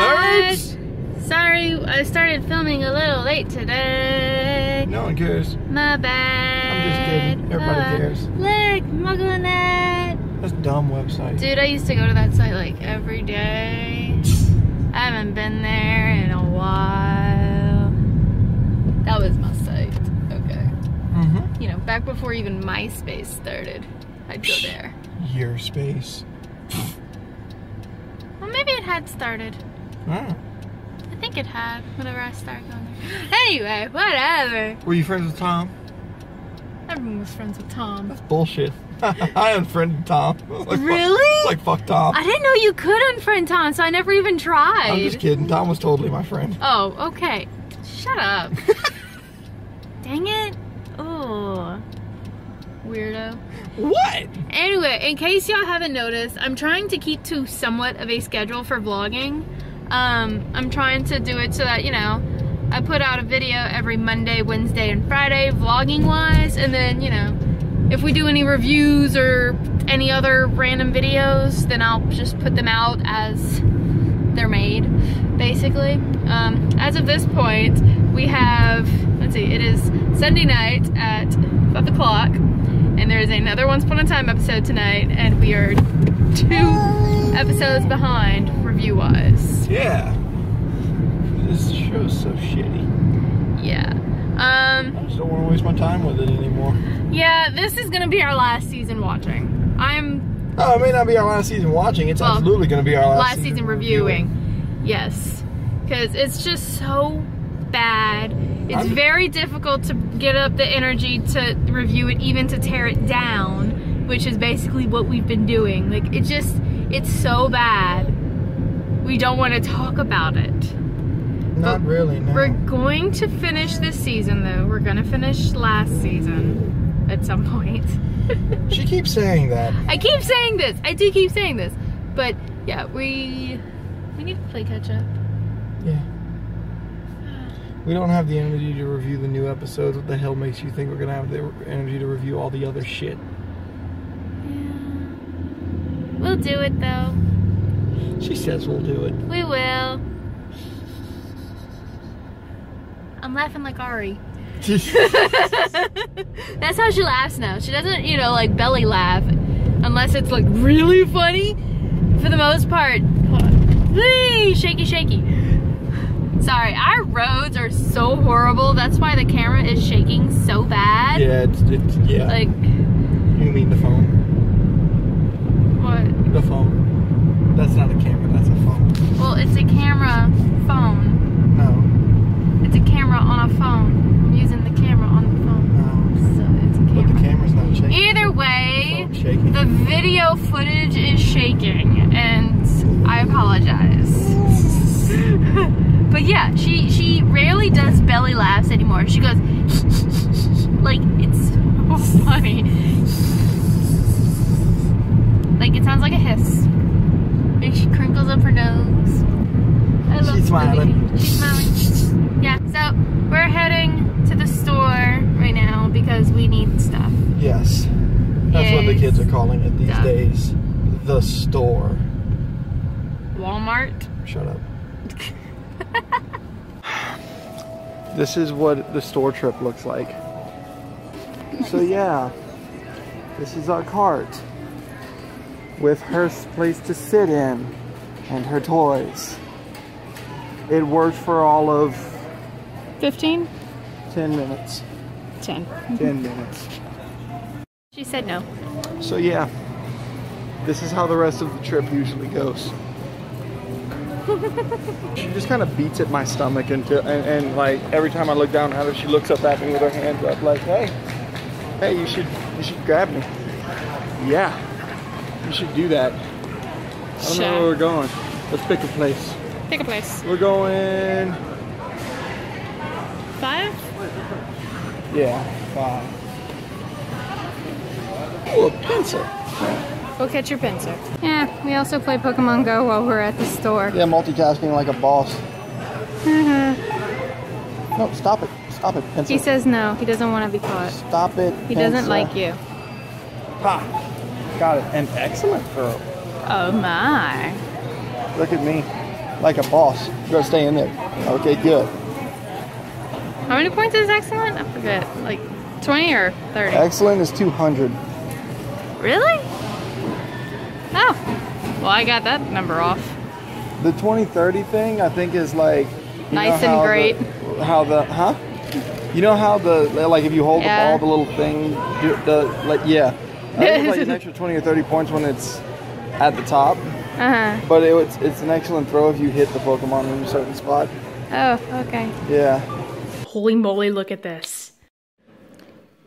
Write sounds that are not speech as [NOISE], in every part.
nerds? Sorry, I started filming a little late today. No one cares. My bad. I'm just kidding. Everybody Uh, cares. Look, MuggleNet. That's a dumb website. Dude, I used to go to that site like every day. I haven't been there in a while. That was my site. Okay. Mm-hmm. You know, back before even MySpace started, I'd go there. Your space. Well, maybe it had started. Ah. I think it had whenever I started going there. Anyway, whatever. Were you friends with Tom? Everyone was friends with Tom. That's bullshit. [LAUGHS] I unfriended Tom. [LAUGHS] Like, fuck- Really? like fuck Tom. I didn't know you could unfriend Tom, so I never even tried. I'm just kidding. Tom was totally my friend. Oh, okay. Shut up. [LAUGHS] Dang it. Oh. Weirdo. What? Anyway, in case y'all haven't noticed, I'm trying to keep to somewhat of a schedule for vlogging. Um, I'm trying to do it so that, you know, I put out a video every Monday, Wednesday, and Friday, vlogging wise, and then, you know, if we do any reviews or any other random videos, then I'll just put them out as they're made, basically. Um, as of this point, we have, let's see, it is Sunday night at 5 o'clock, and there is another Once Upon a Time episode tonight, and we are two episodes behind review-wise. Yeah. This show's so shitty. Yeah. Um, I just don't want to waste my time with it anymore. yeah, this is gonna be our last season watching. I'm Oh, it may not be our last season watching. It's Well, absolutely going to be our last, last season reviewing. Yes. Because it's just so bad. It's I'm- very difficult to get up the energy to review it, even to tear it down, which is basically what we've been doing. Like, it just, it's so bad. We don't want to talk about it. Not really, no. We're going to finish this season, though. We're going to finish last season at some point. [LAUGHS] She keeps saying that. I keep saying this. I do keep saying this. But yeah, we we need to play catch up. Yeah. We don't have the energy to review the new episodes. What the hell makes you think we're going to have the energy to review all the other shit? We'll do it though. She says we'll do it. We will. I'm laughing like Ari. [LAUGHS] That's how she laughs now. She doesn't, you know, like belly laugh unless it's like really funny. For the most part. Whee! shaky, shaky. Sorry, our roads are so horrible. That's why the camera is shaking so bad. yeah, it's, it's yeah. Like, you mean the phone? The phone. That's not a camera, that's a phone. Well, it's a camera phone. No, It's a camera on a phone. I'm using the camera on the phone. no. So it's a But the camera's not shaking. Either way, shaking. the video footage is shaking, and I apologize. [LAUGHS] but yeah, she she rarely does belly laughs anymore. She goes like it's so funny. Like it sounds like a hiss. And she crinkles up her nose. I love She's smiling. Louie. She's smiling. Yeah, so we're heading to the store right now need stuff. Yes. That's what the kids are calling it these Stuff. days. The store. Walmart. Shut up. [LAUGHS] this is what the store trip looks like. So yeah, this is our cart with her place to sit in and her toys. It worked for all of 15? 10 minutes. 10. 10 minutes. She said no. So yeah, this is how the rest of the trip usually goes. [LAUGHS] she just kind of beats at my stomach until, and, and like every time I look down at her, she looks up at me with her hands up, like, "Hey, hey, you should, you should grab me." Yeah, you should do that. I don't know where we're going. Let's pick a place. Pick a place. We're going, Five? Yeah, five. Oh, a pencil. Go catch your Pinsir. Yeah, we also play Pokemon Go while we're at the store. Yeah, multitasking like a boss. Mhm. No, stop it. Stop it, pencil. He says no. He doesn't want to be caught. Stop it. He doesn't like you. Ha! Got it. An excellent throw. Oh my. Look at me. like a boss. You gotta stay in there. Okay, good. How many points is excellent? I forget. Like 20 or 30? Excellent is 200. Really? Oh. Well, I got that number off. The 2030 thing, I think, is like Nice and how the- great. how the huh? You know how the like if you hold Yeah. the ball, the little thing, do- the like yeah. It's like an [LAUGHS] extra 20 or 30 points when it's at the top, Uh-huh. but it, it's it's an excellent throw if you hit the Pokemon in a certain spot. Oh, okay. Yeah. Holy moly, look at this.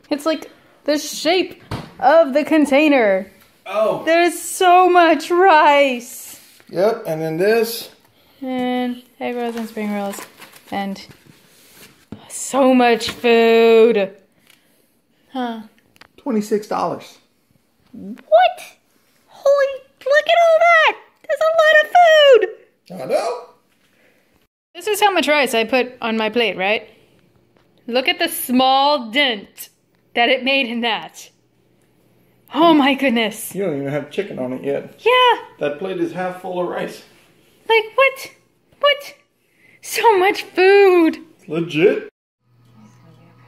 It's like the shape of the container. Oh. There's so much rice. Yep. And then this. And egg rolls and spring rolls. And so much food. Huh. Twenty six dollars. What? Holy, look at all that. There's a lot of food. I know. This is how much rice I put on my plate, right? Look at the small dent that it made in that. Oh my goodness. You don't even have chicken on it yet. Yeah, That plate is half full of rice. like what? What? So much food. Legit.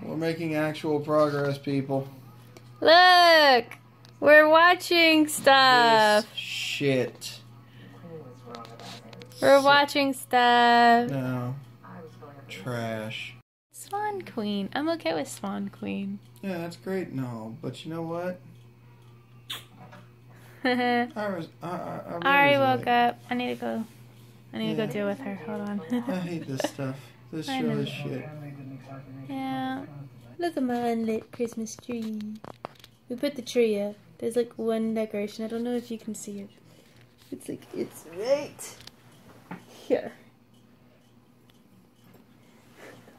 We're making actual progress, people. Look, we're watching stuff. This shit. We're watching stuff. No. Trash. Swan Queen. I'm okay with Swan Queen. [LAUGHS] Yeah, that's great. No, but you know what? [LAUGHS] I was. I, I, I really woke like- up. I need to go. I need to go deal with her. Hold on. [LAUGHS] I hate this stuff. This show is shit. Yeah. Look at my unlit Christmas tree. We put the tree up. There's like one decoration. I don't know if you can see it. It's like, it's right here.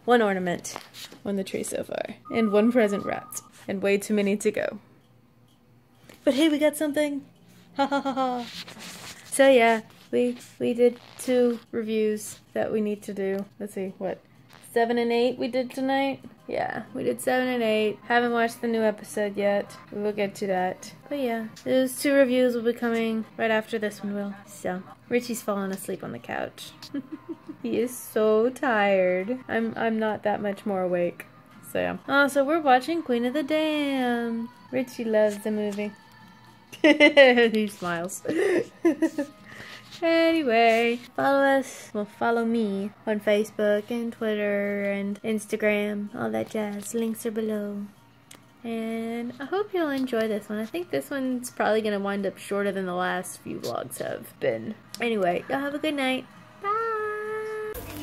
One ornament on the tree so far. And one present wrapped. And way too many to go. But hey, we got something. [LAUGHS] Ha ha ha ha. So yeah, we we did two reviews that we need to do. Let's see, what? Seven and eight we did tonight? Yeah, we did seven and eight. Haven't watched the new episode yet. We'll get to that. But yeah, those two reviews will be coming right after this one will. So Richie's falling asleep on the couch. [LAUGHS] he is so tired. I'm I'm not that much more awake. So yeah. Oh, so we're watching Queen of the Damned. Richie loves the movie. [LAUGHS] he smiles. [LAUGHS] anyway, follow us. Well, follow me on Facebook and Twitter and Instagram. All that jazz. Links are below. And I hope you'll enjoy this one. I think this one's probably going to wind up shorter than the last few vlogs have been. Anyway, y'all have a good night.